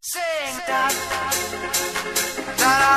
Sing that. Da,